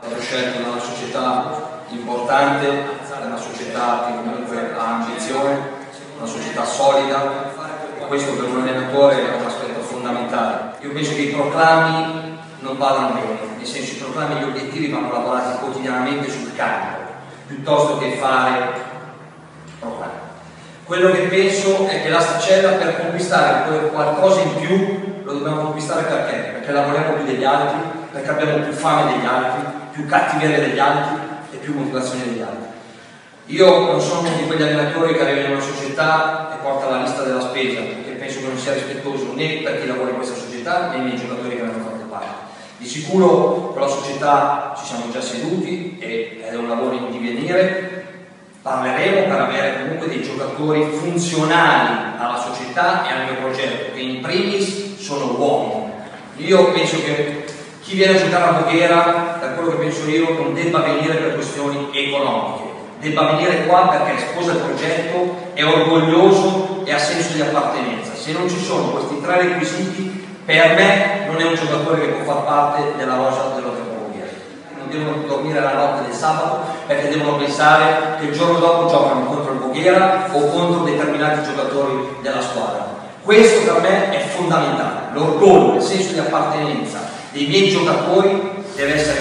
stato scelto una società importante, una società che comunque ha ambizione, una società solida e questo per un allenatore è un aspetto fondamentale. Io penso che i proclami non vadano bene, nel senso i proclami e gli obiettivi vanno lavorati quotidianamente sul campo, piuttosto che fare proclami. Quello che penso è che la Sticella per conquistare qualcosa in più lo dobbiamo conquistare perché? Perché lavoriamo più degli altri, perché abbiamo più fame degli altri, più cattiveria degli altri e più motivazione degli altri. Io non sono uno di quegli allenatori che arriva in una società e porta la lista della spesa, perché penso che non sia rispettoso né per chi lavora in questa società né nei giocatori che ne hanno fatto parte. Di sicuro con la società ci siamo già seduti ed è un lavoro in divenire, parleremo per avere comunque dei giocatori funzionali alla società e al mio progetto, che in primis sono uomini. Io penso che chi viene a giocare a Voghera, per quello che penso io, non debba venire per questioni economiche, debba venire qua perché sposa il progetto, è orgoglioso e ha senso di appartenenza. Se non ci sono questi tre requisiti, per me non è un giocatore che può far parte della rosa dello Voghera. Non devono dormire la notte del sabato perché devono pensare che il giorno dopo giocano contro il Voghera o contro determinati giocatori della squadra. Questo per me è fondamentale, l'orgoglio, il senso di appartenenza dei miei giocatori deve essere.